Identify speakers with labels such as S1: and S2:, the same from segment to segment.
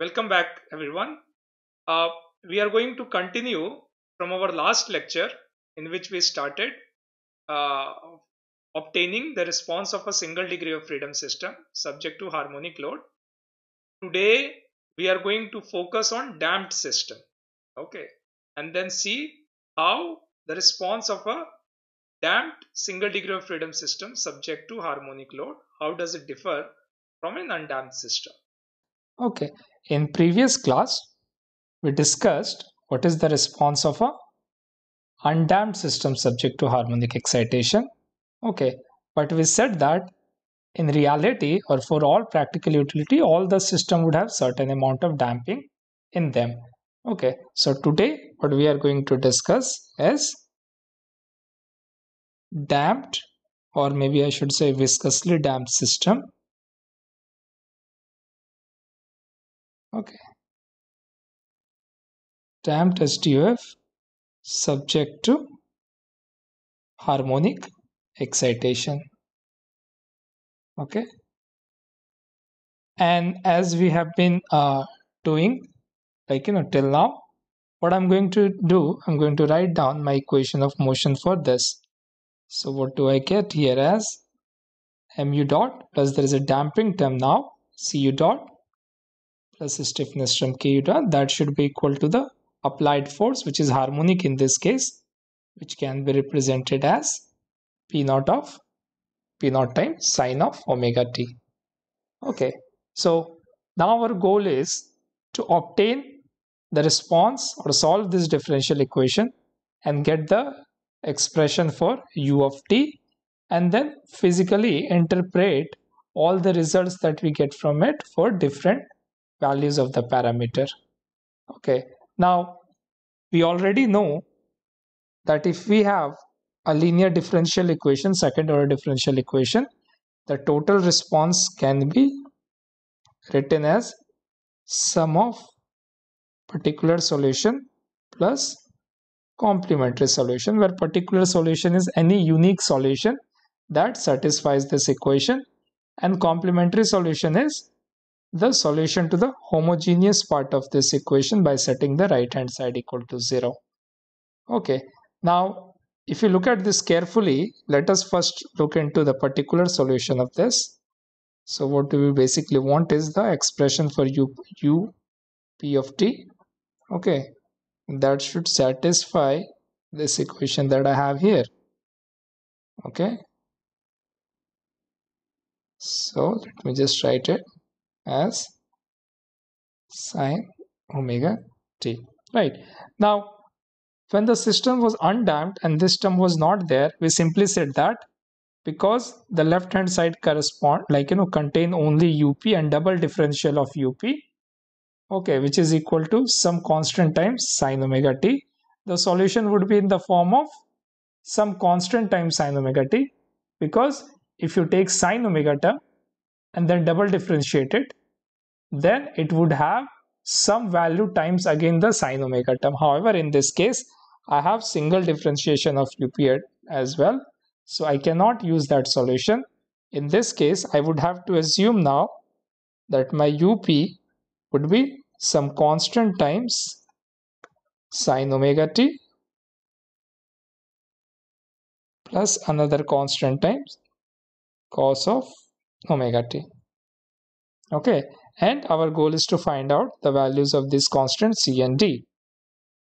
S1: Welcome back everyone. Uh, we are going to continue from our last lecture in which we started uh, obtaining the response of a single degree of freedom system subject to harmonic load. Today we are going to focus on damped system. Okay, and then see how the response of a damped single degree of freedom system subject to harmonic load, how does it differ from an undamped system?
S2: Okay, in previous class, we discussed what is the response of a undamped system subject to harmonic excitation. Okay, but we said that in reality or for all practical utility, all the system would have certain amount of damping in them. Okay, so today what we are going to discuss is damped or maybe I should say viscously damped system okay. Damped SDOF subject to harmonic excitation. Okay. And as we have been uh, doing like you know till now what I'm going to do I'm going to write down my equation of motion for this. So what do I get here as mu dot? Plus there is a damping term now cu dot plus stiffness from dot that should be equal to the applied force which is harmonic in this case which can be represented as P naught of P naught times sine of omega t. Okay, so now our goal is to obtain the response or solve this differential equation and get the expression for u of t and then physically interpret all the results that we get from it for different values of the parameter. Okay, now we already know that if we have a linear differential equation, second order differential equation, the total response can be written as sum of particular solution plus complementary solution where particular solution is any unique solution that satisfies this equation and complementary solution is the solution to the homogeneous part of this equation by setting the right hand side equal to 0. Okay, now if you look at this carefully, let us first look into the particular solution of this. So what we basically want is the expression for u, u p of t. Okay, that should satisfy this equation that I have here. Okay, so let me just write it as sine omega t right? Now when the system was undamped and this term was not there we simply said that because the left hand side correspond like you know contain only up and double differential of up okay which is equal to some constant times sine omega t. The solution would be in the form of some constant times sine omega t because if you take sine omega term and then double differentiate it, then it would have some value times again the sine omega term. However, in this case, I have single differentiation of UP as well. So I cannot use that solution. In this case, I would have to assume now that my UP would be some constant times sine omega t plus another constant times cos of omega t. Okay and our goal is to find out the values of these constants c and d.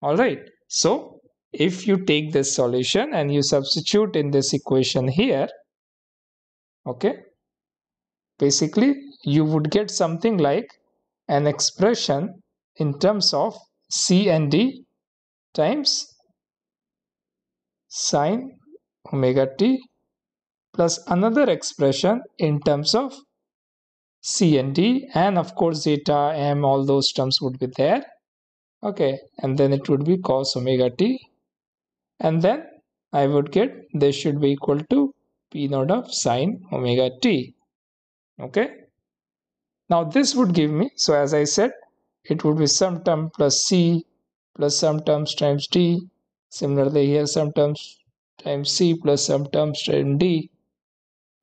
S2: All right so if you take this solution and you substitute in this equation here okay basically you would get something like an expression in terms of c and d times sine omega t plus another expression in terms of C and D and of course zeta m all those terms would be there. Okay and then it would be cos omega t. And then I would get this should be equal to p naught of sine omega t. Okay? Now this would give me so as I said it would be some term plus c plus some terms times d. Similarly here some terms times c plus some terms times d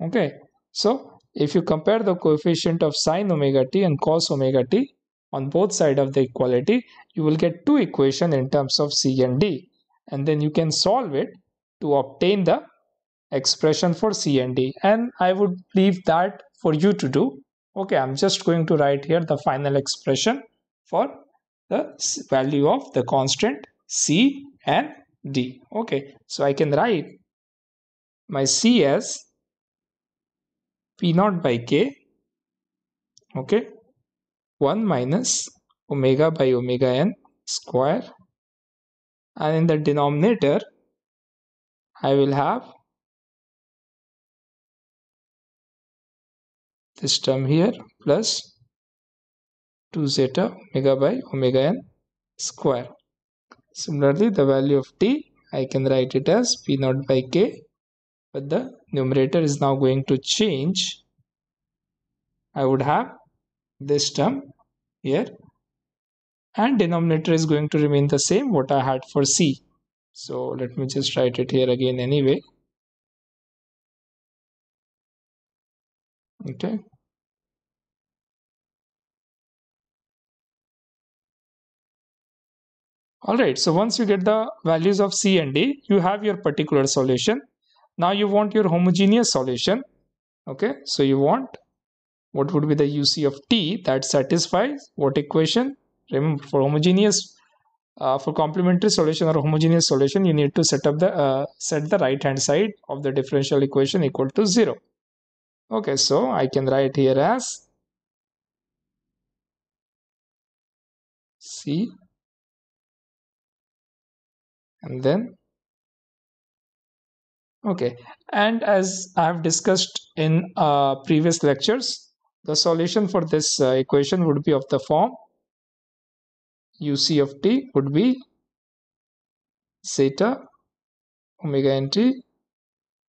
S2: okay so if you compare the coefficient of sine omega t and cos omega t on both side of the equality, you will get two equation in terms of C and D. And then you can solve it to obtain the expression for C and D. And I would leave that for you to do. Okay, I'm just going to write here the final expression for the value of the constant C and D. Okay, so I can write my C as P naught by K okay 1 minus omega by omega n square and in the denominator I will have this term here plus 2 zeta omega by omega n square. Similarly, the value of t I can write it as p naught by k but the numerator is now going to change. I would have this term here and denominator is going to remain the same what I had for C. So let me just write it here again anyway. Okay. Alright, so once you get the values of C and D, you have your particular solution. Now you want your homogeneous solution. Okay, so you want what would be the UC of T that satisfies what equation? Remember for homogeneous uh, for complementary solution or homogeneous solution you need to set up the uh, set the right hand side of the differential equation equal to 0 okay so I can write here as C and then okay. And as I have discussed in uh, previous lectures the solution for this uh, equation would be of the form UC of t would be zeta omega nt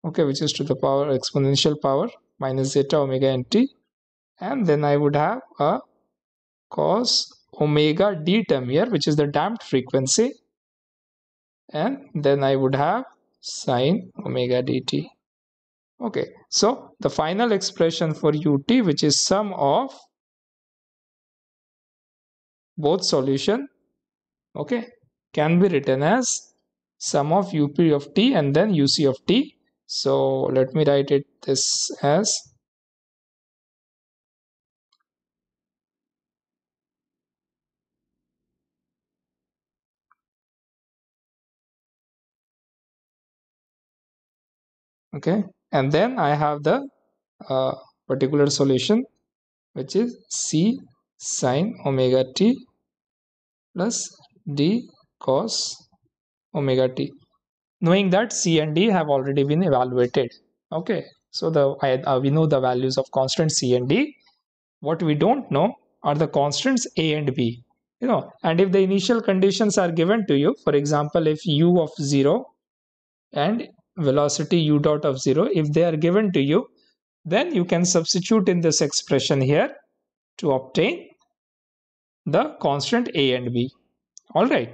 S2: okay which is to the power exponential power minus zeta omega nt and then I would have a cos omega d term here which is the damped frequency. And then I would have sine omega dt. Okay so the final expression for ut which is sum of both solution okay can be written as sum of up of t and then uc of t. So let me write it this as okay. And then I have the uh, particular solution which is C sine omega t plus D cos omega t. Knowing that C and D have already been evaluated. Okay. So the uh, we know the values of constant C and D. What we don't know are the constants A and B. You know and if the initial conditions are given to you for example if u of 0 and velocity u dot of 0 if they are given to you then you can substitute in this expression here to obtain the constant a and b. All right.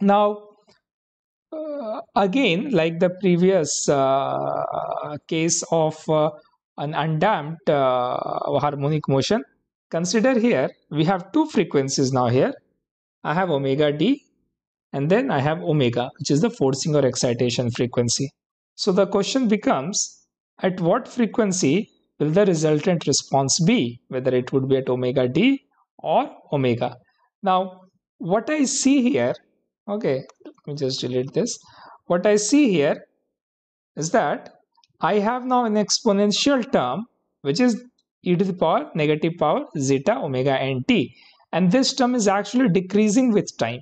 S2: Now uh, again like the previous uh, case of uh, an undamped uh, harmonic motion consider here we have two frequencies now here. I have omega d and then I have omega, which is the forcing or excitation frequency. So the question becomes, at what frequency will the resultant response be, whether it would be at omega d or omega. Now, what I see here, okay, let me just delete this. What I see here is that I have now an exponential term, which is e to the power negative power zeta omega nt. And this term is actually decreasing with time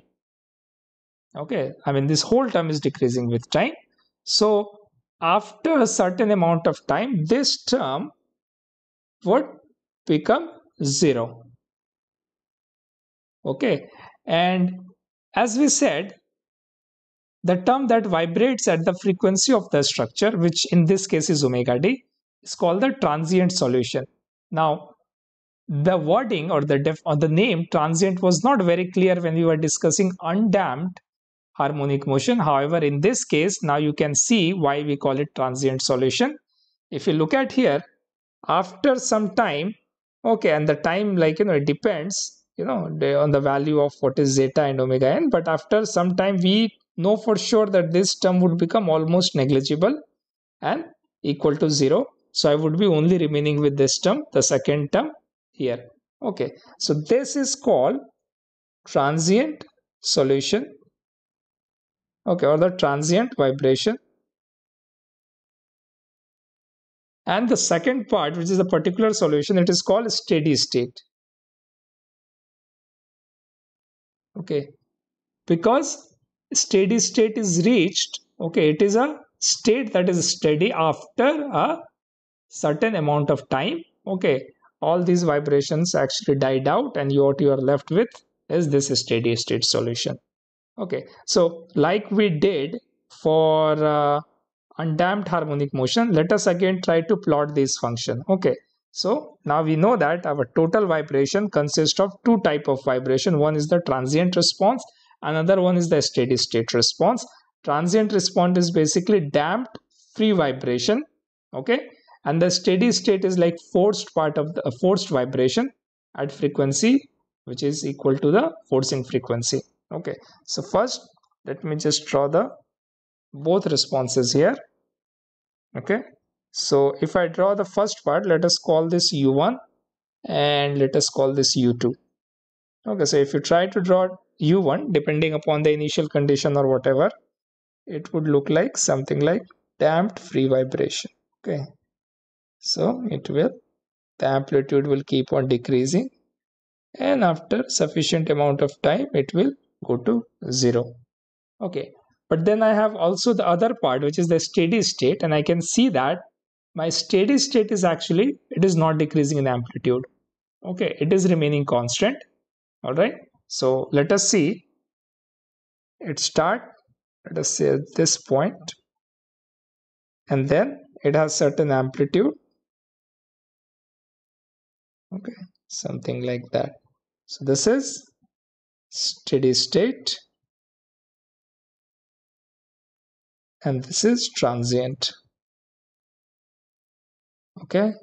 S2: okay. I mean this whole term is decreasing with time. So after a certain amount of time this term would become zero. Okay. And as we said the term that vibrates at the frequency of the structure which in this case is omega d is called the transient solution. Now the wording or the def or the name transient was not very clear when we were discussing undamped harmonic motion. However, in this case, now you can see why we call it transient solution. If you look at here, after some time, okay, and the time like, you know, it depends. you know on the value of what is zeta and omega n but after some time we know for sure that this term would become almost negligible and equal to zero so i would be only remaining with this term the second term here okay so this is called transient solution okay or the transient vibration? And the second part which is a particular solution it is called steady state. Okay because steady state is reached okay it is a state that is steady after a certain amount of time okay all these vibrations actually died out and what you are left with is this steady state solution okay so like we did for uh, undamped harmonic motion let us again try to plot this function okay so now we know that our total vibration consists of two type of vibration. One is the transient response, another one is the steady state response. Transient response is basically damped free vibration, okay? And the steady state is like forced part of the uh, forced vibration at frequency which is equal to the forcing frequency. Okay, so first let me just draw the both responses here. Okay, so if I draw the first part, let us call this U1 and let us call this U2. Okay, so if you try to draw U1, depending upon the initial condition or whatever, it would look like something like damped free vibration. Okay, so it will, the amplitude will keep on decreasing and after sufficient amount of time, it will go to zero. Okay, but then I have also the other part, which is the steady state, and I can see that my steady state is actually it is not decreasing in amplitude. Okay. It is remaining constant. All right so let us see. It start let us say at this point and then it has certain amplitude. Okay. Something like that. So this is steady state. And this is transient. Okay?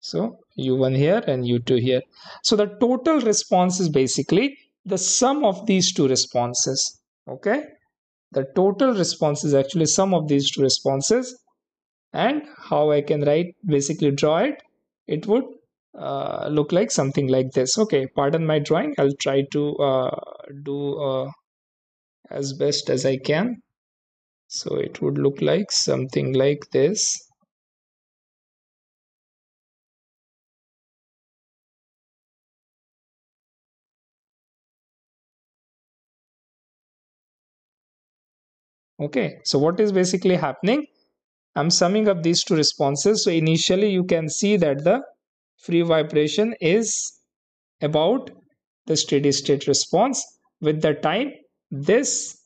S2: So u1 here and u2 here. So the total response is basically the sum of these two responses. Okay? The total response is actually sum of these two responses. And how I can write basically draw it it would uh, look like something like this. Okay pardon my drawing. I'll try to uh, do uh, as best as I can. So it would look like something like this. Okay so what is basically happening? I'm summing up these two responses. So initially you can see that the free vibration is about the steady state response. With the time this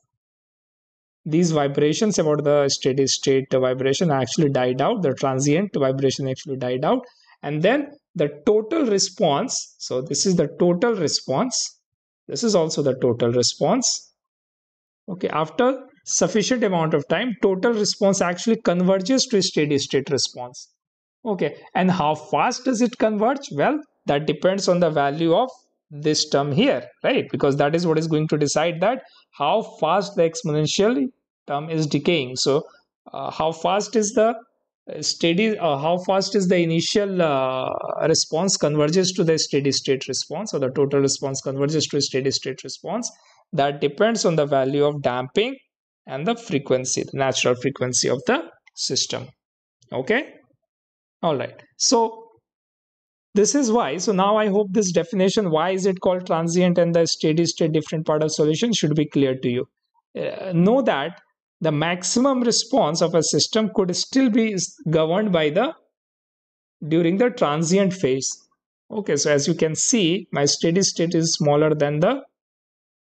S2: these vibrations about the steady state vibration actually died out the transient vibration actually died out. And then the total response so this is the total response. This is also the total response. Okay after sufficient amount of time, total response actually converges to steady state response. Okay, and how fast does it converge? Well, that depends on the value of this term here, right? Because that is what is going to decide that how fast the exponential term is decaying. So, uh, how fast is the steady uh, how fast is the initial uh, response converges to the steady state response or the total response converges to steady state response that depends on the value of damping and the frequency the natural frequency of the system okay all right. So this is why so now i hope this definition why is it called transient and the steady state different part of solution should be clear to you. Uh, know that the maximum response of a system could still be governed by the during the transient phase. Okay so as you can see my steady state is smaller than the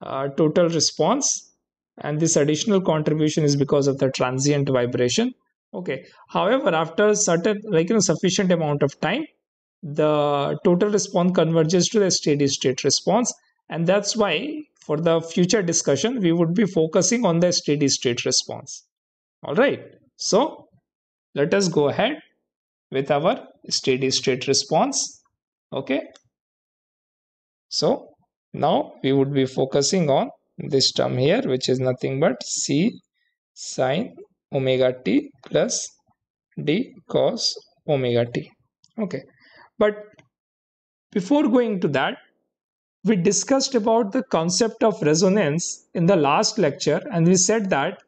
S2: uh, total response and this additional contribution is because of the transient vibration okay. However after certain like you know sufficient amount of time the total response converges to the steady state response. And that's why for the future discussion we would be focusing on the steady state response. All right. So let us go ahead with our steady state response. Okay. So now we would be focusing on this term here, which is nothing but C sine omega t plus d cos omega t. Okay, but before going to that, we discussed about the concept of resonance in the last lecture, and we said that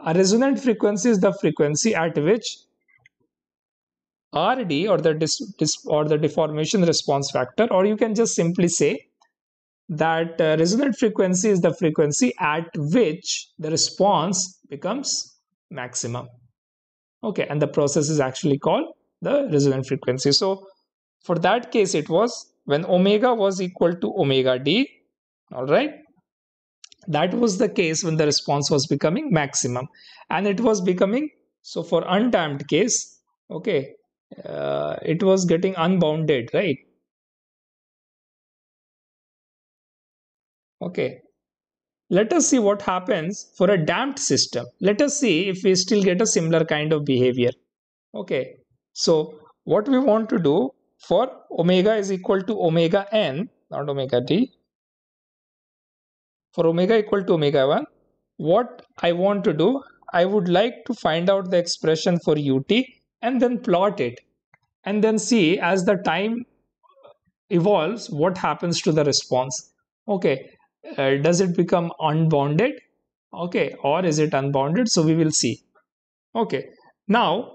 S2: a resonant frequency is the frequency at which RD or the dis, dis, or the deformation response factor, or you can just simply say that uh, resonant frequency is the frequency at which the response becomes maximum. Okay, and the process is actually called the resonant frequency. So for that case, it was when omega was equal to omega d. All right, that was the case when the response was becoming maximum, and it was becoming so for undamped case. Okay, uh, it was getting unbounded, right? Okay. Let us see what happens for a damped system. Let us see if we still get a similar kind of behavior. Okay. So what we want to do for omega is equal to omega n, not omega t. For omega equal to omega 1, what I want to do, I would like to find out the expression for ut and then plot it and then see as the time evolves what happens to the response okay uh, does it become unbounded? Okay or is it unbounded? So we will see. Okay now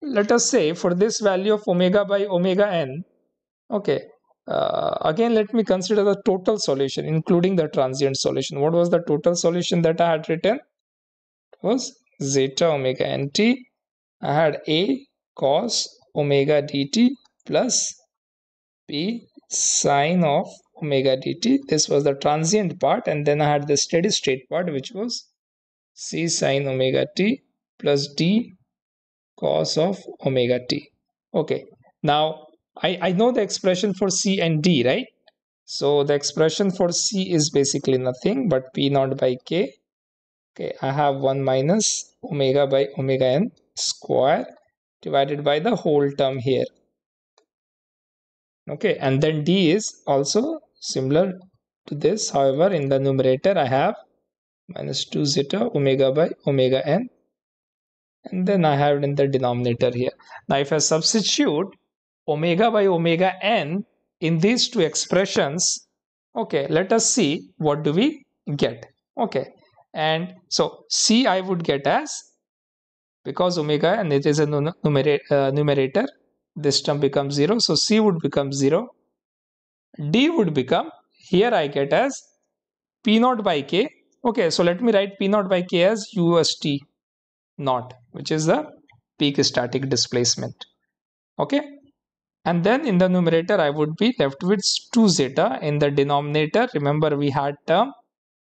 S2: let us say for this value of omega by omega n okay uh, again let me consider the total solution including the transient solution. What was the total solution that i had written? It was zeta omega nt i had a cos omega dt plus p sine of omega dt. This was the transient part and then I had the steady state part which was c sine omega t plus d cos of omega t. Okay, now I, I know the expression for c and d, right? So the expression for c is basically nothing but p naught by k. Okay, I have 1 minus omega by omega n square divided by the whole term here okay and then d is also similar to this. However in the numerator i have minus 2 zeta omega by omega n. And then i have it in the denominator here. Now if i substitute omega by omega n in these two expressions okay let us see what do we get. Okay. And so c i would get as because omega and it is a numerator, uh, numerator this term becomes 0 so c would become 0 d would become here i get as p naught by k. Okay so let me write p naught by k as ust naught which is the peak static displacement. Okay? And then in the numerator i would be left with 2 zeta in the denominator. Remember we had term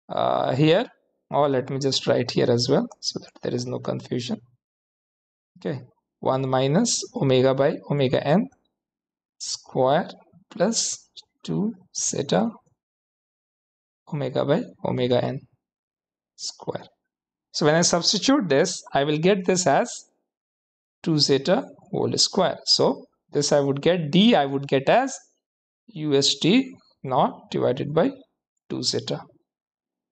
S2: uh, here. Or oh, let me just write here as well so that there is no confusion. Okay 1 minus omega by omega n square plus 2 zeta omega by omega n square. So when I substitute this, I will get this as 2 zeta whole square. So this I would get d I would get as ust naught divided by 2 zeta.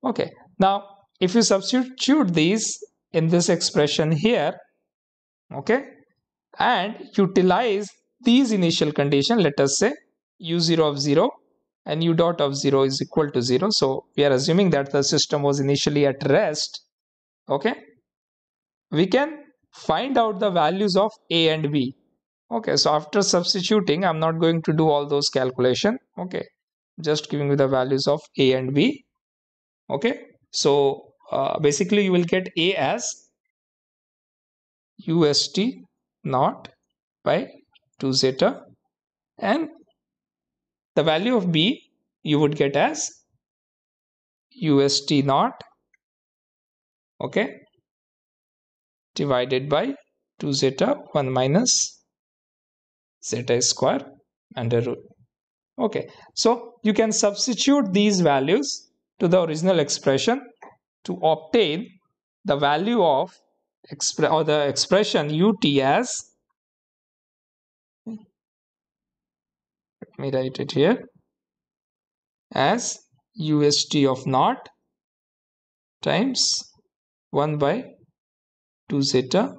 S2: Okay. Now if you substitute these in this expression here, okay, and utilize these initial condition let us say u0 of 0 and u dot of 0 is equal to 0 so we are assuming that the system was initially at rest okay? We can find out the values of a and b okay? So after substituting i'm not going to do all those calculation okay? Just giving you the values of a and b okay? So uh, basically you will get a as ust naught by 2 zeta and the value of b you would get as ust naught okay divided by 2 zeta 1 minus zeta square under root okay. So you can substitute these values to the original expression to obtain the value of or the expression ut as let me write it here. As ust of naught times 1 by 2 zeta.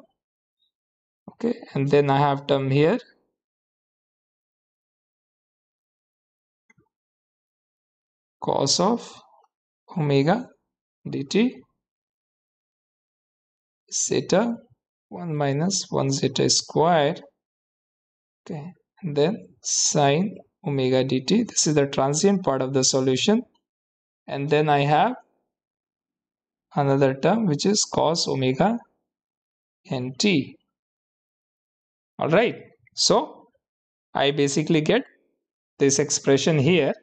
S2: Okay and then I have term here. Cos of omega dt zeta 1 minus 1 zeta square. Okay and then sine omega dt. This is the transient part of the solution. And then I have another term which is cos omega nt. All right. So I basically get this expression here.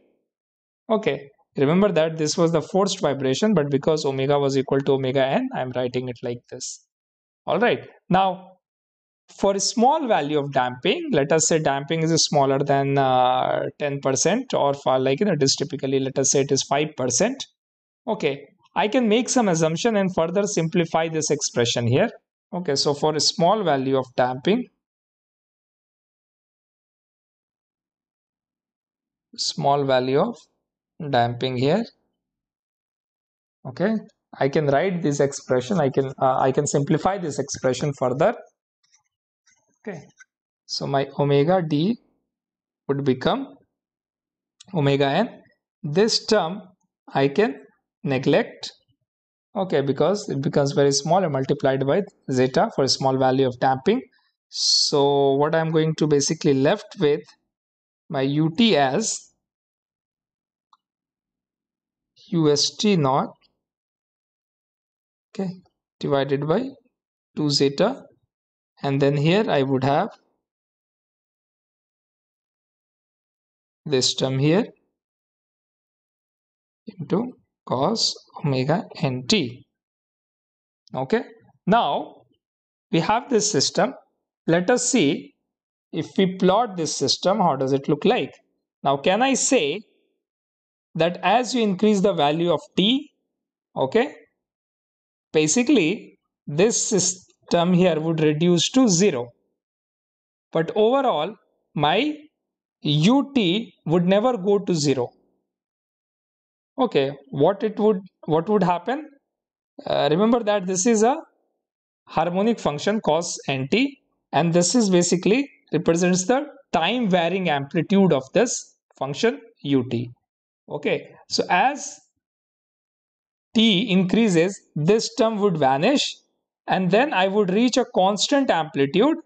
S2: Okay. Remember that this was the forced vibration but because omega was equal to omega n I'm writing it like this. All right. Now for a small value of damping let us say damping is smaller than 10% uh, or for like you know it is typically let us say it is 5% okay I can make some assumption and further simplify this expression here. Okay so for a small value of damping small value of damping here. Okay I can write this expression I can uh, I can simplify this expression further okay. So my omega d would become omega n. This term I can neglect. Okay because it becomes very small and multiplied by zeta for a small value of damping so what I'm going to basically left with my ut as ust naught okay divided by 2 zeta and then here I would have this term here into cos omega nt. Okay? Now we have this system. Let us see if we plot this system how does it look like? Now can I say that as you increase the value of t okay basically this system here would reduce to 0 but overall my ut would never go to 0 okay what it would what would happen? Uh, remember that this is a harmonic function cos nt and this is basically represents the time varying amplitude of this function ut okay so as t increases this term would vanish and then I would reach a constant amplitude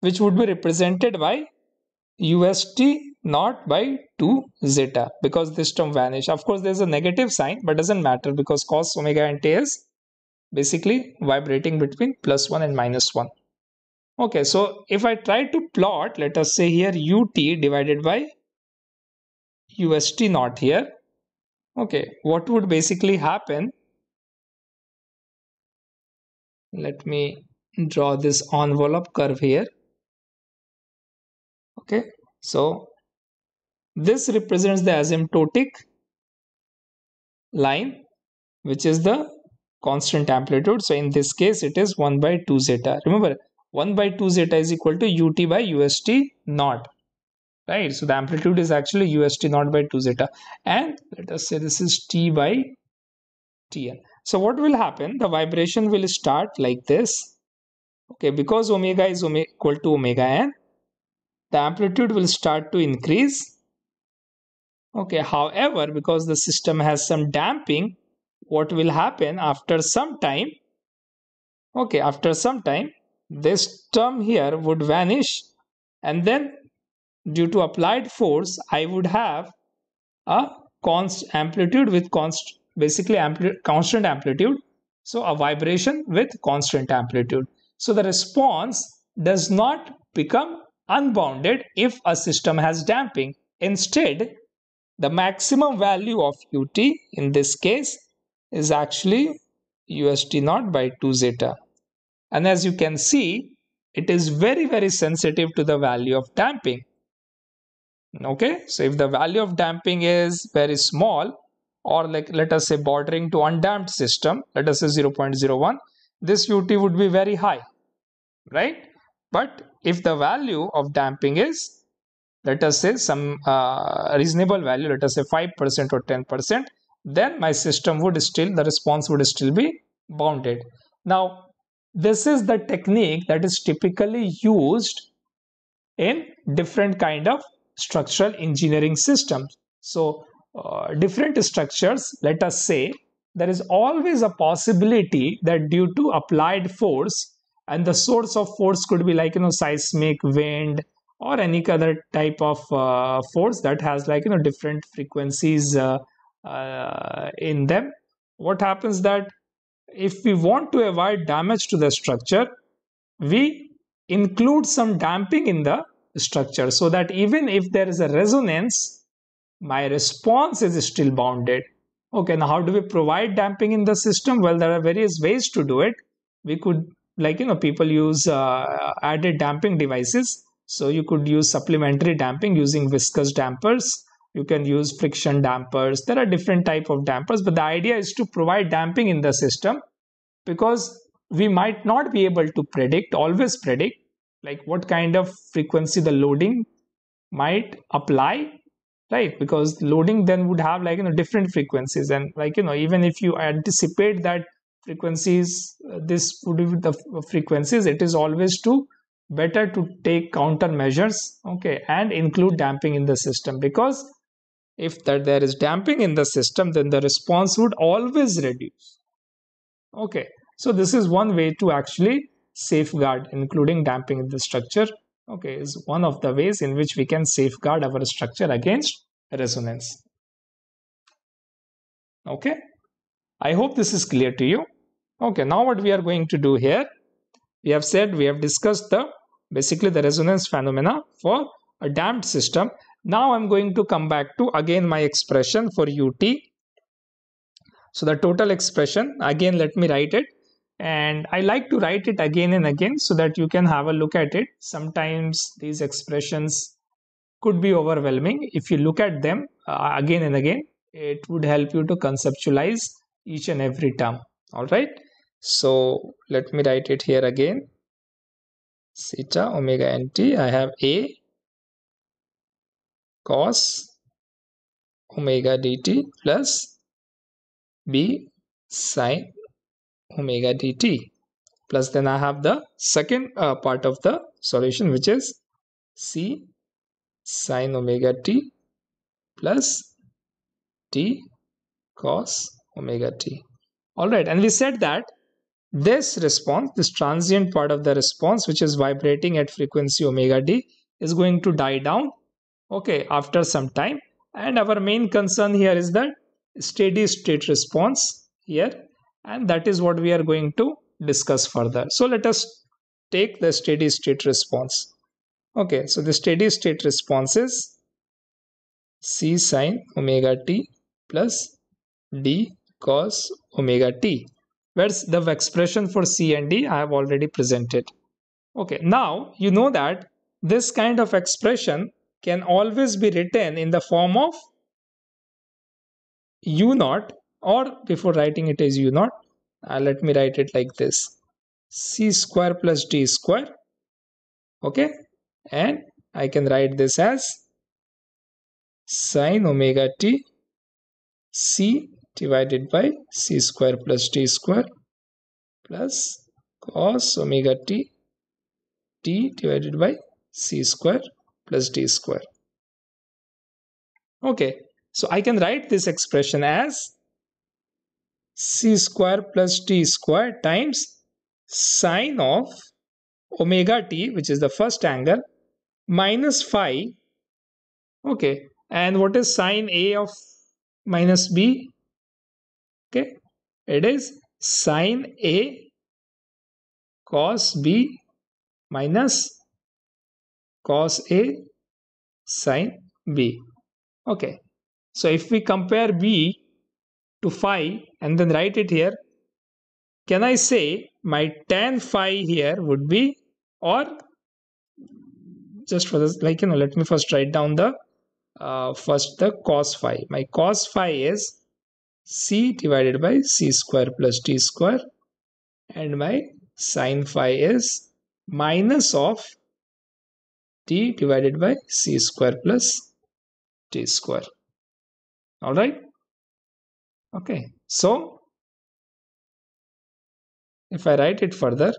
S2: which would be represented by ust naught by 2 zeta because this term vanish. Of course there's a negative sign but doesn't matter because cos omega nt is basically vibrating between plus 1 and minus 1 okay so if I try to plot let us say here ut divided by ust naught here. Okay what would basically happen let me draw this envelope curve here. Okay so this represents the asymptotic line which is the constant amplitude. So in this case it is 1 by 2 zeta. Remember 1 by 2 zeta is equal to ut by ust naught right? So the amplitude is actually ust naught by 2 zeta. And let us say this is t by tn so what will happen? The vibration will start like this. Okay because omega is equal to omega n the amplitude will start to increase. Okay however because the system has some damping what will happen after some time? Okay after some time this term here would vanish. And then due to applied force, I would have a const amplitude with const basically constant amplitude. So a vibration with constant amplitude. So the response does not become unbounded if a system has damping. Instead, the maximum value of ut in this case is actually ust naught by 2 zeta. And as you can see, it is very, very sensitive to the value of damping okay so if the value of damping is very small or like let us say bordering to undamped system let us say 0.01 this ut would be very high right? But if the value of damping is let us say some uh, reasonable value let us say 5% or 10% then my system would still the response would still be bounded. Now this is the technique that is typically used in different kind of structural engineering systems. So uh, different structures let us say there is always a possibility that due to applied force and the source of force could be like you know seismic wind or any other type of uh, force that has like you know different frequencies uh, uh, in them. What happens that if we want to avoid damage to the structure we include some damping in the structure so that even if there is a resonance my response is still bounded. Okay now how do we provide damping in the system? Well there are various ways to do it. We could like you know people use uh, added damping devices. So you could use supplementary damping using viscous dampers. You can use friction dampers. There are different type of dampers but the idea is to provide damping in the system because we might not be able to predict always predict like what kind of frequency the loading might apply right because loading then would have like you know different frequencies. And like you know even if you anticipate that frequencies uh, this would be the frequencies it is always to better to take countermeasures okay and include damping in the system. Because if that there is damping in the system then the response would always reduce. Okay so this is one way to actually safeguard including damping in the structure okay is one of the ways in which we can safeguard our structure against resonance. Okay. I hope this is clear to you. Okay now what we are going to do here we have said we have discussed the basically the resonance phenomena for a damped system. Now i'm going to come back to again my expression for ut so the total expression again let me write it and I like to write it again and again so that you can have a look at it. Sometimes these expressions could be overwhelming. If you look at them uh, again and again, it would help you to conceptualize each and every term. All right. So let me write it here again. Zeta omega nt. I have A cos omega dt plus B sine omega dt plus then I have the second uh, part of the solution which is c sine omega t plus t cos omega t. Alright, and we said that this response, this transient part of the response which is vibrating at frequency omega d is going to die down okay after some time and our main concern here is that steady state response here and that is what we are going to discuss further. So let us take the steady state response. Okay so the steady state response is c sine omega t plus d cos omega t. Where's the expression for c and d? I have already presented. Okay now you know that this kind of expression can always be written in the form of u naught or before writing it as u naught uh, let me write it like this. C square plus d square. Okay? And I can write this as sine omega t c divided by c square plus d square plus cos omega t t divided by c square plus d square. Okay. So I can write this expression as c square plus t square times sine of omega t which is the first angle minus phi. Okay. And what is sine a of minus b? Okay. It is sine a cos b minus cos a sine b. Okay. So if we compare b to phi and then write it here, can I say my tan phi here would be or just for this like you know let me first write down the uh, first the cos phi my cos phi is c divided by c square plus d square and my sine phi is minus of t divided by c square plus t square. All right. Okay. So if I write it further,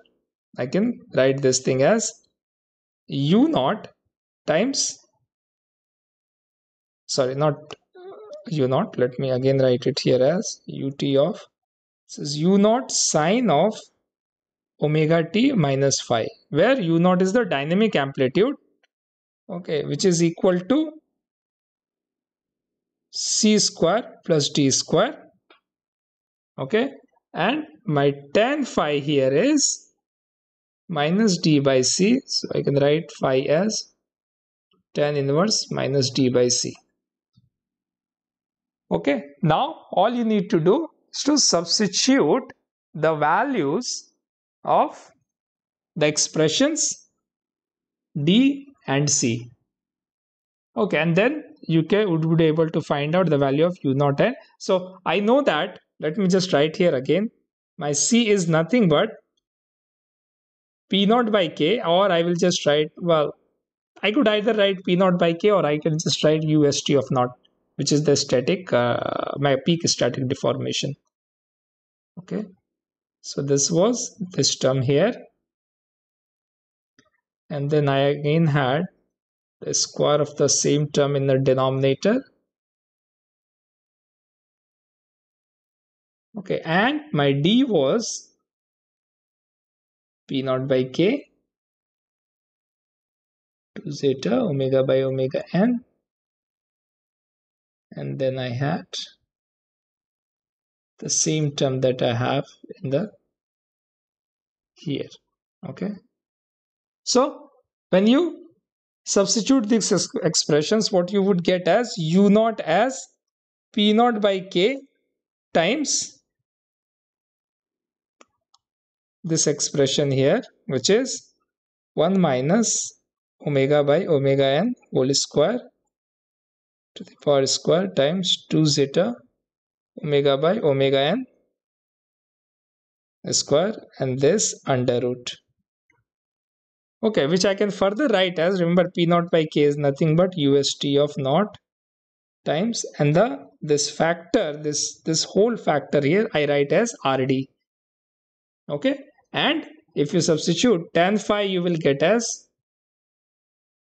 S2: I can write this thing as u naught times sorry not u naught let me again write it here as ut of this is u naught sine of omega t minus phi where u naught is the dynamic amplitude okay which is equal to c square plus d square okay? And my tan phi here is minus d by c. So i can write phi as tan inverse minus d by c. Okay? Now all you need to do is to substitute the values of the expressions d and c. Okay? And then you can would be able to find out the value of u naught n. So i know that let me just write here again. My c is nothing but p naught by k or i will just write well i could either write p naught by k or i can just write ust of naught which is the static uh, my peak static deformation. Okay. So this was this term here. And then I again had the square of the same term in the denominator okay and my d was p naught by k 2 zeta omega by omega n. And then I had the same term that I have in the here okay? So when you substitute these expressions what you would get as u naught as p naught by k times this expression here which is 1 minus omega by omega n whole square to the power square times 2 zeta omega by omega n square and this under root. Okay which i can further write as remember p naught by k is nothing but ust of naught times and the this factor this this whole factor here i write as rd okay and if you substitute tan phi you will get as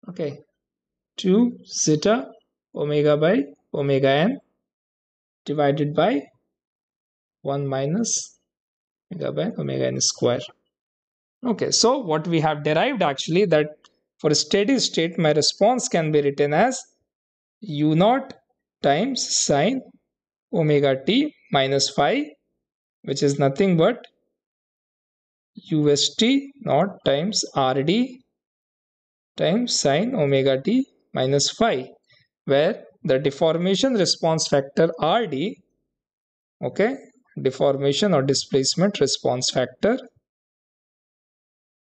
S2: okay 2 zeta omega by omega n divided by 1 minus omega by omega n square. Okay, so what we have derived actually that for a steady state my response can be written as u naught times sine omega t minus phi which is nothing but ust naught times rd times sine omega t minus phi where the deformation response factor RD, okay, deformation or displacement response factor,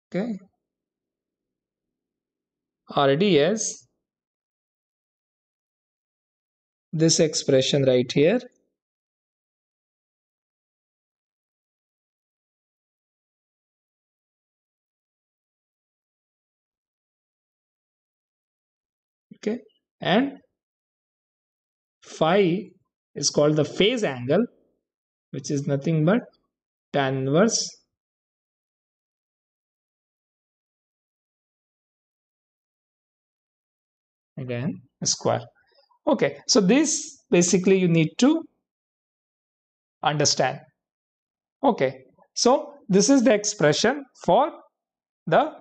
S2: okay, RD is this expression right here. Okay, and phi is called the phase angle which is nothing but tan inverse again square. Okay so this basically you need to understand. Okay so this is the expression for the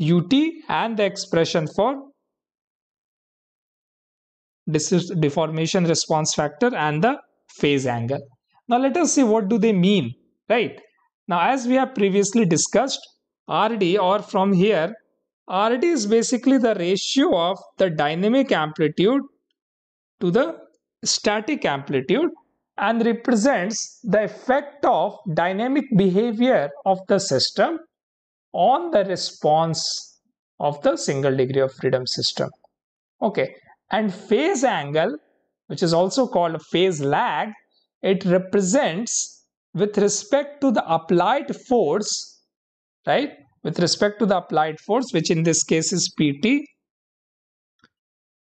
S2: ut and the expression for deformation response factor and the phase angle. Now let us see what do they mean, right? Now as we have previously discussed, RD or from here, RD is basically the ratio of the dynamic amplitude to the static amplitude and represents the effect of dynamic behavior of the system on the response of the single degree of freedom system. Okay, and phase angle which is also called a phase lag it represents with respect to the applied force right? With respect to the applied force which in this case is pt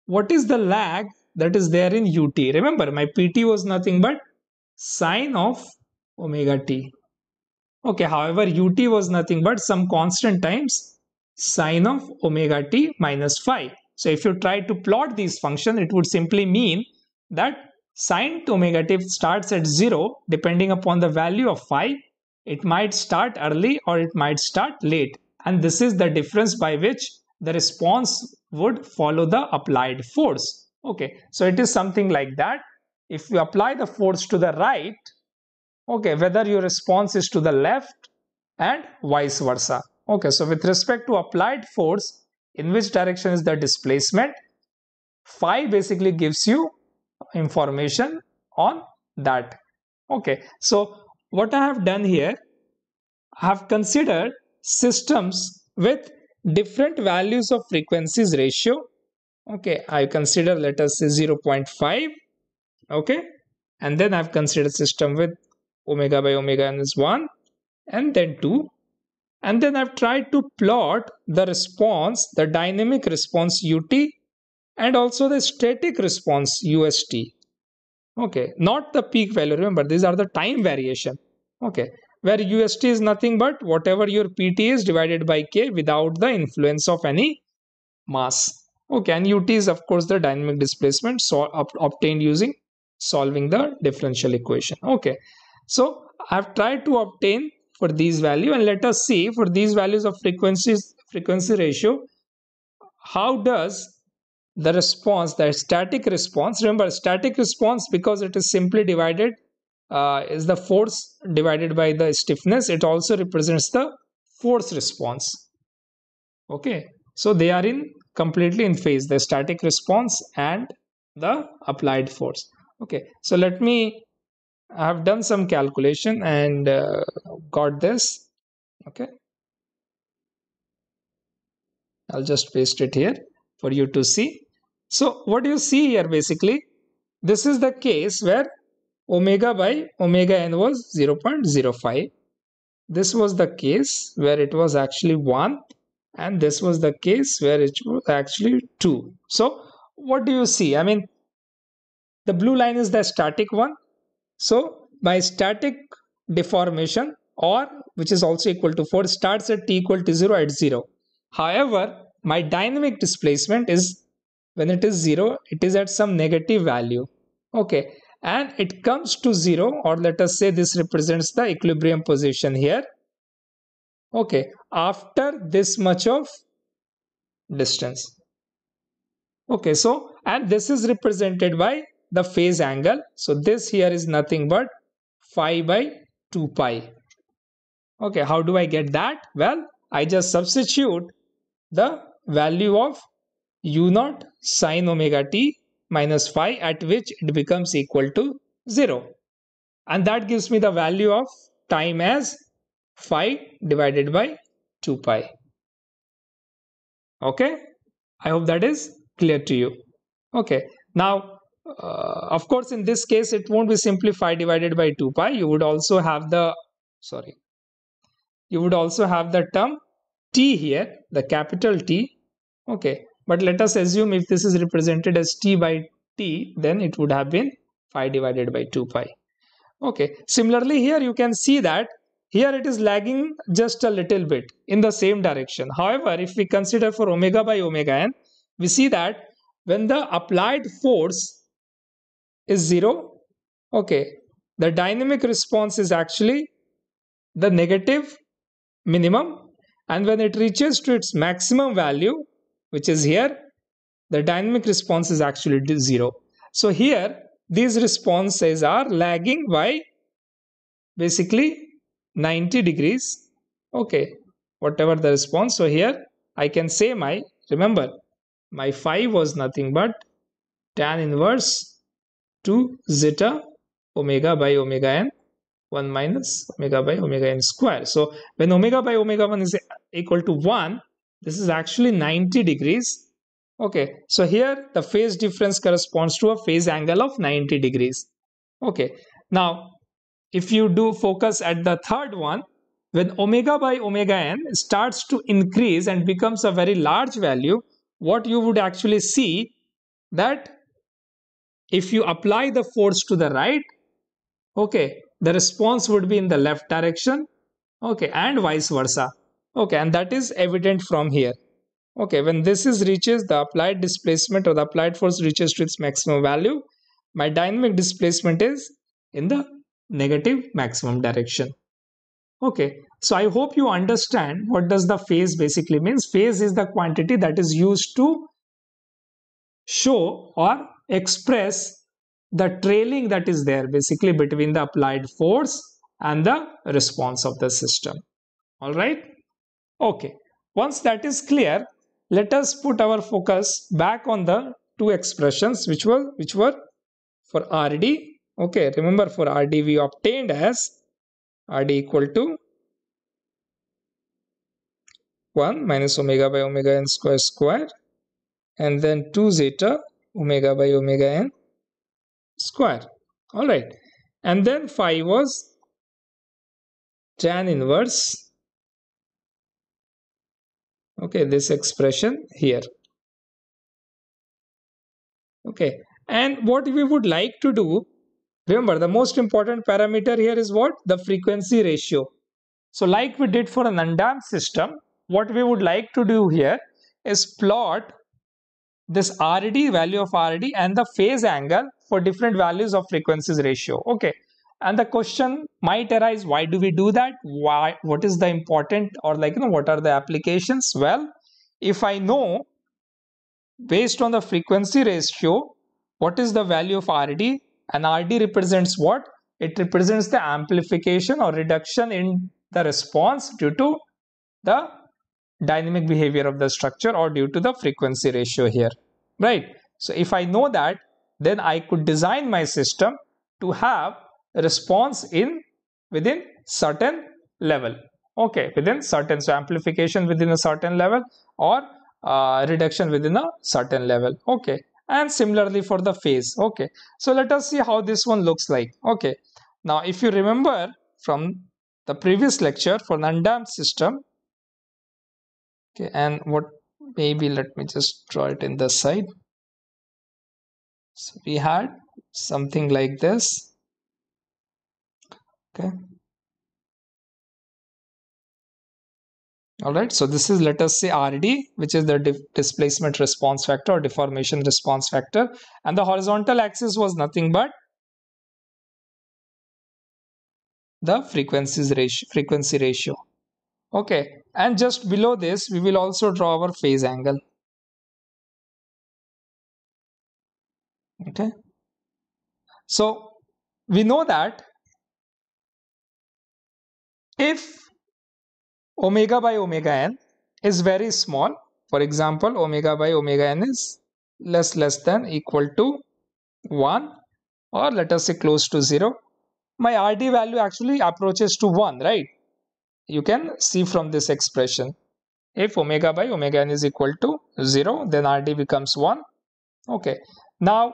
S2: what is the lag that is there in ut remember my pt was nothing but sine of omega t. Okay however ut was nothing but some constant times sine of omega t minus phi so if you try to plot these function it would simply mean that sine to omega t starts at 0 depending upon the value of phi it might start early or it might start late. And this is the difference by which the response would follow the applied force. Okay. So it is something like that. If you apply the force to the right okay whether your response is to the left and vice versa. Okay. So with respect to applied force in which direction is the displacement? Phi basically gives you information on that. Okay so what i have done here i have considered systems with different values of frequencies ratio. Okay i consider let us say 0.5 okay and then i've considered system with omega by omega n is 1 and then 2 and then i've tried to plot the response the dynamic response ut and also the static response ust okay not the peak value remember these are the time variation. Okay where ust is nothing but whatever your pt is divided by k without the influence of any mass. Okay and ut is of course the dynamic displacement so obtained using solving the differential equation. Okay so i've tried to obtain for these value and let us see for these values of frequencies frequency ratio how does the response, the static response. Remember, static response because it is simply divided uh, is the force divided by the stiffness. It also represents the force response. Okay, so they are in completely in phase. The static response and the applied force. Okay, so let me. I have done some calculation and uh, got this. Okay, I'll just paste it here for you to see. So what do you see here basically, this is the case where omega by omega n was 0.05. This was the case where it was actually 1 and this was the case where it was actually 2. So what do you see? I mean, the blue line is the static one. So by static deformation or which is also equal to 4 starts at t equal to 0 at 0. However, my dynamic displacement is when it is 0 it is at some negative value. Okay. And it comes to 0 or let us say this represents the equilibrium position here. Okay. After this much of distance. Okay. So and this is represented by the phase angle so this here is nothing but phi by 2 pi okay how do i get that well i just substitute the value of u naught sine omega t minus phi at which it becomes equal to 0. And that gives me the value of time as phi divided by 2 pi. Okay, I hope that is clear to you. Okay, now uh, of course in this case it won't be simply divided by 2 pi. You would also have the, sorry, you would also have the term t here, the capital T. Okay, but let us assume if this is represented as t by t, then it would have been phi divided by 2 pi. Okay, similarly here you can see that here it is lagging just a little bit in the same direction. However, if we consider for omega by omega n, we see that when the applied force is 0, okay, the dynamic response is actually the negative minimum and when it reaches to its maximum value which is here, the dynamic response is actually zero. So here, these responses are lagging by basically 90 degrees. Okay, whatever the response. So here, I can say my, remember, my phi was nothing but tan inverse 2 zeta omega by omega n 1 minus omega by omega n square. So when omega by omega 1 is equal to 1, this is actually 90 degrees. Okay. So here the phase difference corresponds to a phase angle of 90 degrees. Okay. Now if you do focus at the third one when omega by omega n starts to increase and becomes a very large value what you would actually see that if you apply the force to the right okay the response would be in the left direction okay and vice versa okay and that is evident from here okay. When this is reaches the applied displacement or the applied force reaches to its maximum value. My dynamic displacement is in the negative maximum direction okay. So i hope you understand what does the phase basically means. Phase is the quantity that is used to show or express the trailing that is there basically between the applied force and the response of the system. All right? Okay. Once that is clear let us put our focus back on the two expressions which were which were for rd okay remember for rd we obtained as rd equal to 1 minus omega by omega n square square and then 2 zeta omega by omega n square. All right. And then phi was tan inverse. Okay this expression here. Okay. And what we would like to do remember the most important parameter here is what? The frequency ratio. So like we did for an undamped system what we would like to do here is plot this RD value of RD and the phase angle for different values of frequencies ratio. Okay. And the question might arise why do we do that? Why what is the important or like you know what are the applications? Well if i know based on the frequency ratio what is the value of rd and rd represents what? It represents the amplification or reduction in the response due to the dynamic behavior of the structure or due to the frequency ratio here right? So if i know that then i could design my system to have response in within certain level okay? Within certain so amplification within a certain level or uh, reduction within a certain level okay? And similarly for the phase okay? So let us see how this one looks like okay? Now if you remember from the previous lecture for an undamped system okay and what maybe let me just draw it in the side. So we had something like this. Okay. All right so this is let us say rd which is the displacement response factor or deformation response factor. And the horizontal axis was nothing but the frequencies ratio frequency ratio okay. And just below this we will also draw our phase angle. Okay. So we know that if omega by omega n is very small, for example, omega by omega n is less less than equal to 1 or let us say close to 0, my RD value actually approaches to 1, right? You can see from this expression. If omega by omega n is equal to 0, then RD becomes 1. Okay. Now,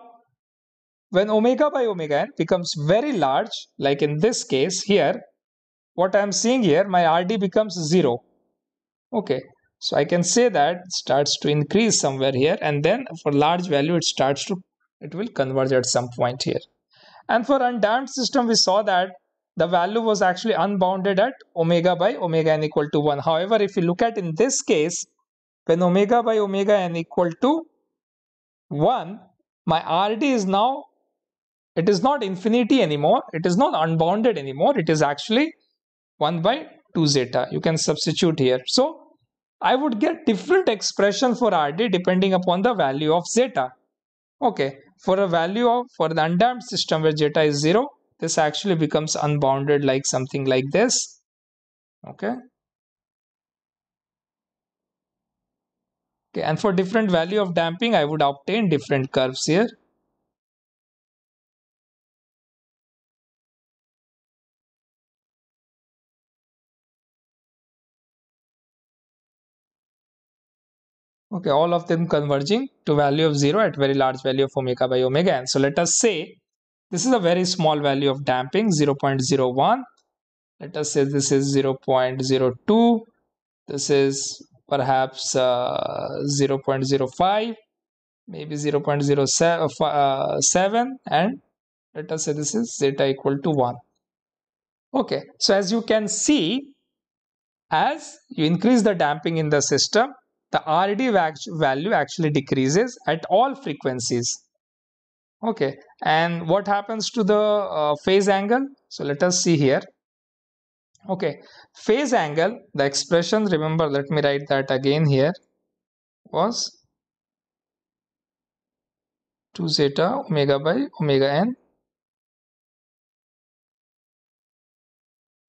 S2: when omega by omega n becomes very large, like in this case here, what I'm seeing here, my RD becomes 0. Okay, so I can say that starts to increase somewhere here and then for large value it starts to, it will converge at some point here. And for undamped system, we saw that the value was actually unbounded at omega by omega n equal to 1. However, if you look at in this case, when omega by omega n equal to 1, my RD is now, it is not infinity anymore. It is not unbounded anymore. It is actually 1 by 2 zeta. You can substitute here. So I would get different expression for RD depending upon the value of zeta. Okay, for a value of for the undamped system where zeta is 0, this actually becomes unbounded like something like this. Okay. Okay, and for different value of damping, I would obtain different curves here. okay all of them converging to value of 0 at very large value of omega by omega n so let us say this is a very small value of damping 0.01 let us say this is 0.02 this is perhaps uh, 0.05 maybe 0.07 uh, and let us say this is zeta equal to 1 okay so as you can see as you increase the damping in the system the RD value actually decreases at all frequencies. Okay and what happens to the uh, phase angle? So let us see here. Okay. Phase angle the expression remember let me write that again here was 2 zeta omega by omega n.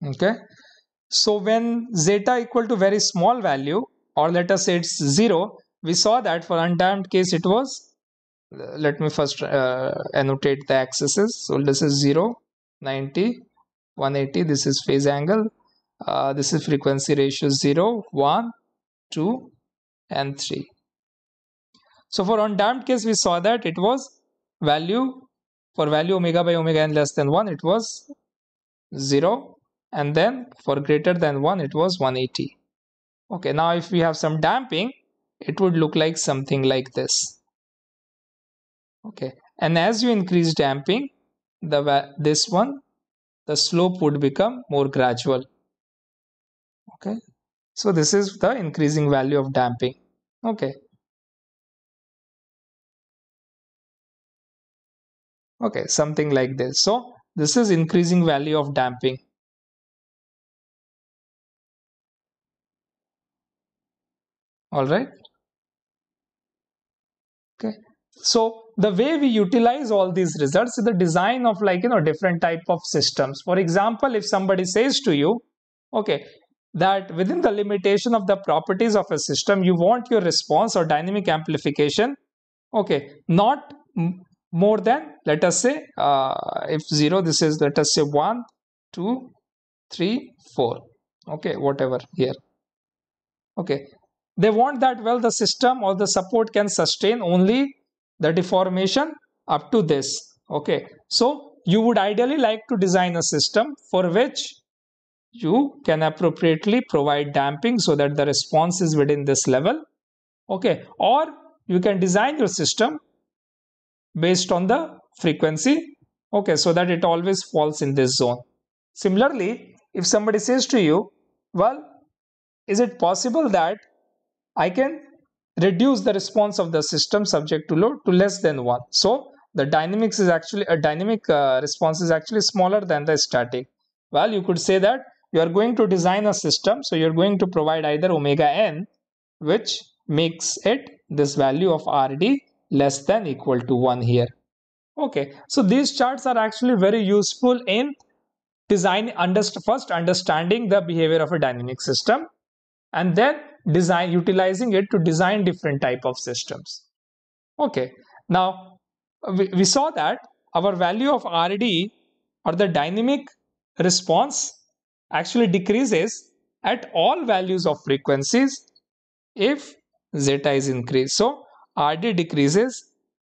S2: Okay. So when zeta equal to very small value or let us say it's zero we saw that for undamped case it was let me first uh, annotate the axes. So this is 0 90 180 this is phase angle. Uh, this is frequency ratio 0 1 2 and 3 so for undamped case, we saw that it was value for value omega by omega n less than 1, it was 0 and then for greater than 1, it was 180. Okay, now if we have some damping, it would look like something like this. Okay, and as you increase damping, the this one, the slope would become more gradual. Okay, so this is the increasing value of damping. Okay, okay. Something like this. So this is increasing value of damping. All right. Okay. So the way we utilize all these results is the design of like you know different type of systems. For example if somebody says to you okay that within the limitation of the properties of a system you want your response or dynamic amplification okay not more than let us say uh, if 0 this is let us say 1 2 3 4 okay whatever here okay. They want that well the system or the support can sustain only the deformation up to this okay? So you would ideally like to design a system for which you can appropriately provide damping so that the response is within this level okay? Or you can design your system based on the frequency okay? So that it always falls in this zone. Similarly if somebody says to you well is it possible that i can reduce the response of the system subject to load to less than 1 so the dynamics is actually a dynamic uh, response is actually smaller than the static. Well you could say that you are going to design a system so you're going to provide either omega n which makes it this value of rd less than equal to 1 here. Okay so these charts are actually very useful in design underst first understanding the behavior of a dynamic system and then design utilizing it to design different type of systems. Okay. Now we, we saw that our value of rd or the dynamic response actually decreases at all values of frequencies if zeta is increased. So RD decreases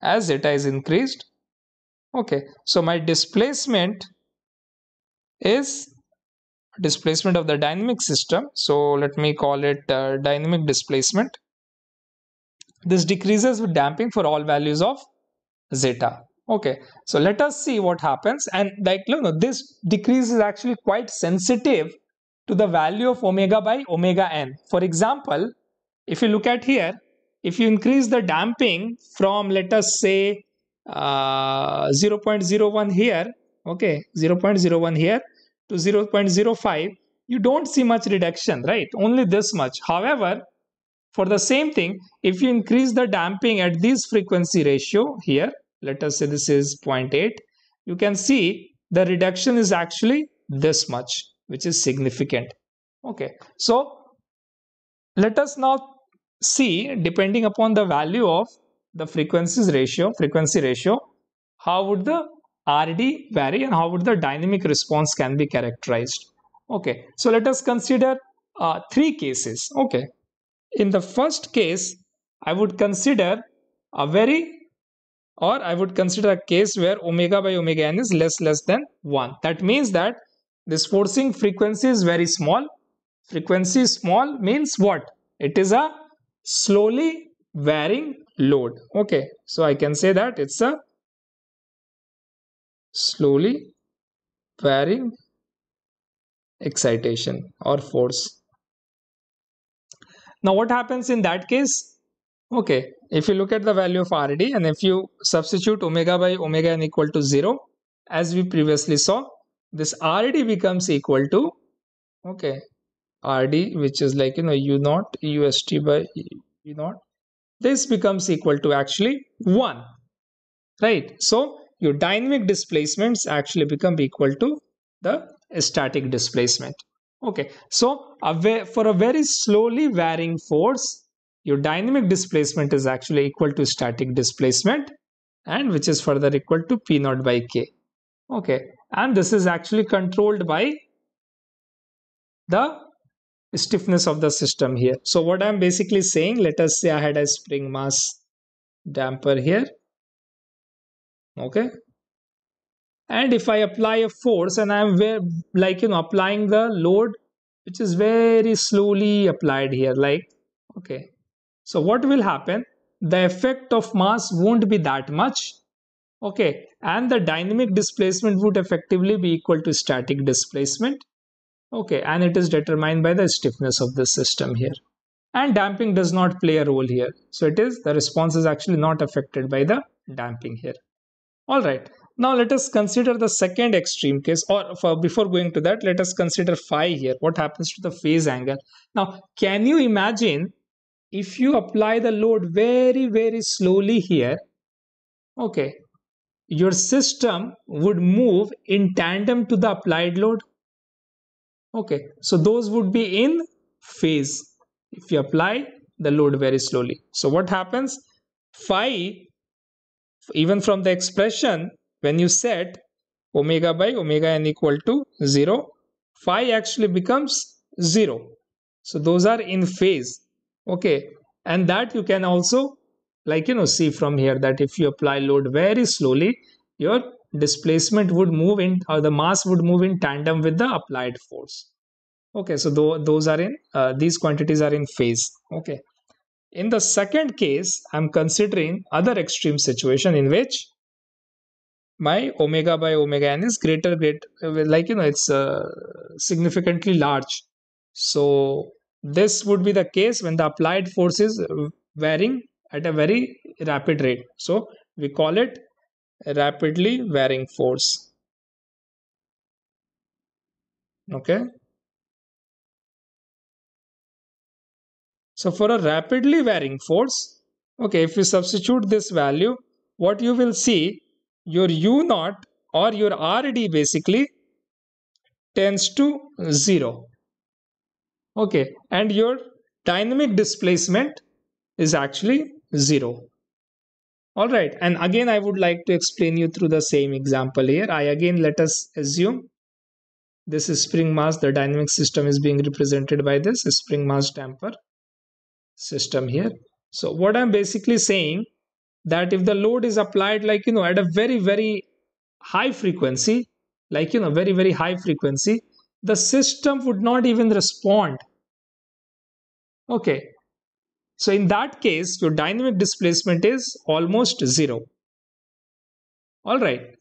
S2: as zeta is increased. Okay, so my displacement is displacement of the dynamic system. So let me call it uh, dynamic displacement. This decreases with damping for all values of zeta. Okay, so let us see what happens. And like, you know, this decrease is actually quite sensitive to the value of omega by omega n. For example, if you look at here, if you increase the damping from let us say uh, 0.01 here okay 0.01 here to 0.05 you don't see much reduction right? Only this much. However for the same thing if you increase the damping at this frequency ratio here let us say this is 0.8 you can see the reduction is actually this much which is significant. Okay. So let us now see depending upon the value of the frequencies ratio frequency ratio how would the rd vary and how would the dynamic response can be characterized? Okay so let us consider uh, three cases okay? In the first case i would consider a very or i would consider a case where omega by omega n is less less than 1 that means that this forcing frequency is very small. Frequency small means what? It is a slowly varying load okay? So i can say that it's a slowly varying excitation or force. Now what happens in that case? Okay if you look at the value of rd and if you substitute omega by omega n equal to 0 as we previously saw this rd becomes equal to okay rd which is like you know u naught ust by u naught. This becomes equal to actually 1 right? So your dynamic displacements actually become equal to the static displacement. Okay so a for a very slowly varying force your dynamic displacement is actually equal to static displacement and which is further equal to p naught by k. Okay and this is actually controlled by the stiffness of the system here. So what i'm basically saying let us say i had a spring mass damper here okay? And if i apply a force and i'm like you know applying the load which is very slowly applied here like okay. So what will happen? The effect of mass won't be that much okay? And the dynamic displacement would effectively be equal to static displacement okay? And it is determined by the stiffness of the system here. And damping does not play a role here. So it is the response is actually not affected by the damping here all right. Now let us consider the second extreme case or for, before going to that let us consider phi here. What happens to the phase angle? Now can you imagine if you apply the load very very slowly here? Okay. Your system would move in tandem to the applied load. Okay. So those would be in phase. If you apply the load very slowly. So what happens? Phi even from the expression when you set omega by omega n equal to 0 phi actually becomes 0 so those are in phase. Okay. And that you can also like you know see from here that if you apply load very slowly your displacement would move in or the mass would move in tandem with the applied force. Okay. So th those are in uh, these quantities are in phase. Okay in the second case i'm considering other extreme situation in which my omega by omega n is greater great like you know it's uh, significantly large. So this would be the case when the applied force is varying at a very rapid rate. So we call it rapidly varying force. Okay so for a rapidly varying force okay if you substitute this value what you will see your u naught or your rd basically tends to 0 okay and your dynamic displacement is actually 0 all right and again i would like to explain you through the same example here. I again let us assume this is spring mass the dynamic system is being represented by this spring mass damper system here. So what i'm basically saying that if the load is applied like you know at a very very high frequency like you know very very high frequency the system would not even respond. Okay. So in that case your dynamic displacement is almost zero. All right.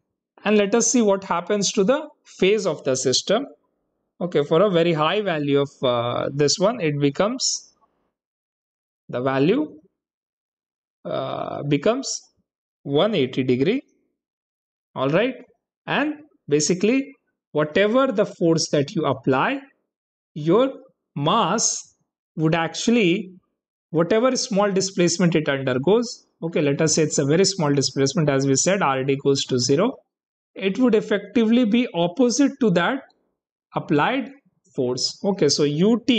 S2: And let us see what happens to the phase of the system. Okay for a very high value of uh, this one it becomes the value uh, becomes 180 degree all right and basically whatever the force that you apply your mass would actually whatever small displacement it undergoes okay let us say it's a very small displacement as we said rd goes to zero it would effectively be opposite to that applied force. Okay so ut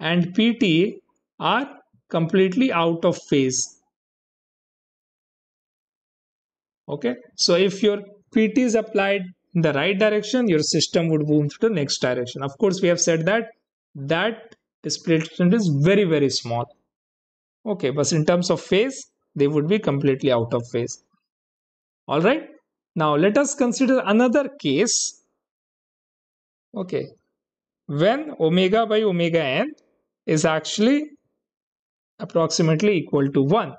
S2: and pt are completely out of phase. Okay? So if your pt is applied in the right direction your system would move to the next direction. Of course we have said that that displacement is very very small. Okay? But in terms of phase they would be completely out of phase. All right? Now let us consider another case. Okay? When omega by omega n is actually approximately equal to 1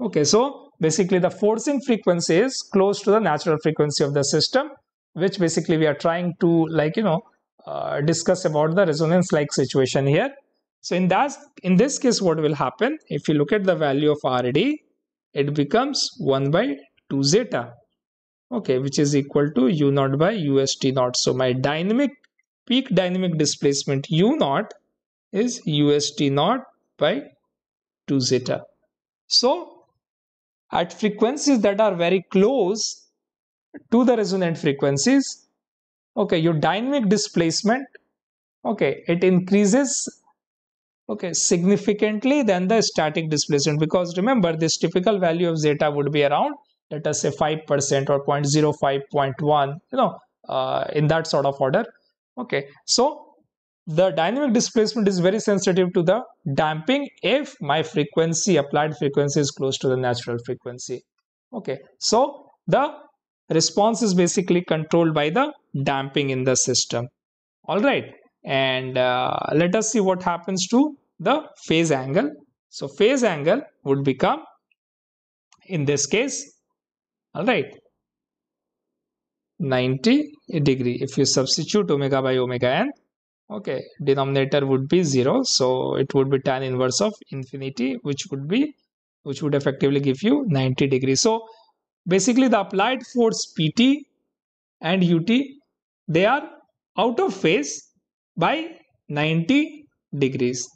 S2: Okay, so basically the forcing frequency is close to the natural frequency of the system, which basically we are trying to like, you know, uh, discuss about the resonance like situation here. So in that, in this case, what will happen? If you look at the value of RD, it becomes 1 by 2 zeta, okay, which is equal to U naught by UST naught. So my dynamic, peak dynamic displacement U naught is UST naught by 2 zeta. So at frequencies that are very close to the resonant frequencies okay your dynamic displacement okay it increases okay significantly than the static displacement because remember this typical value of zeta would be around let us say 5% or 0.05 0.1 you know uh, in that sort of order okay so the dynamic displacement is very sensitive to the damping if my frequency applied frequency is close to the natural frequency. Okay so the response is basically controlled by the damping in the system. All right and uh, let us see what happens to the phase angle. So phase angle would become in this case all right 90 degree. If you substitute omega by omega n okay denominator would be 0 so it would be tan inverse of infinity which would be which would effectively give you 90 degrees. So basically the applied force pt and ut they are out of phase by 90 degrees.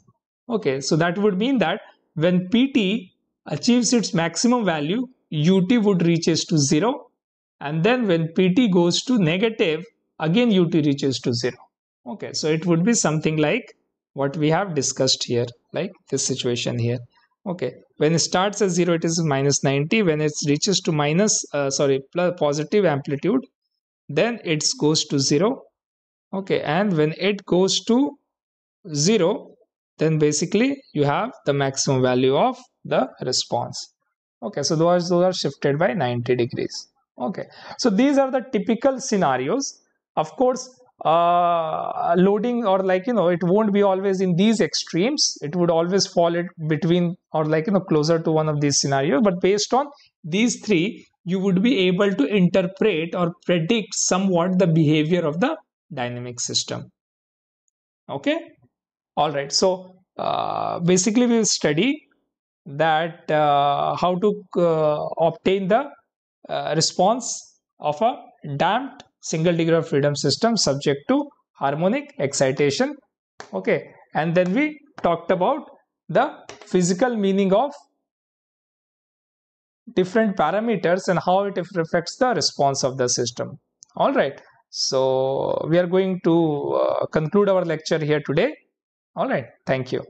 S2: Okay so that would mean that when pt achieves its maximum value ut would reaches to 0 and then when pt goes to negative again ut reaches to 0 okay so it would be something like what we have discussed here like this situation here. Okay when it starts at 0 it is minus 90 when it reaches to minus uh, sorry plus positive amplitude then it goes to 0 okay and when it goes to 0 then basically you have the maximum value of the response. Okay so those those are shifted by 90 degrees. Okay so these are the typical scenarios. Of course uh, loading or like you know it won't be always in these extremes. It would always fall it between or like you know closer to one of these scenarios. But based on these three you would be able to interpret or predict somewhat the behavior of the dynamic system. Okay? All right. So uh, basically we'll study that uh, how to uh, obtain the uh, response of a damped single degree of freedom system subject to harmonic excitation. Okay. And then we talked about the physical meaning of different parameters and how it affects the response of the system. All right. So we are going to uh, conclude our lecture here today. All right. Thank you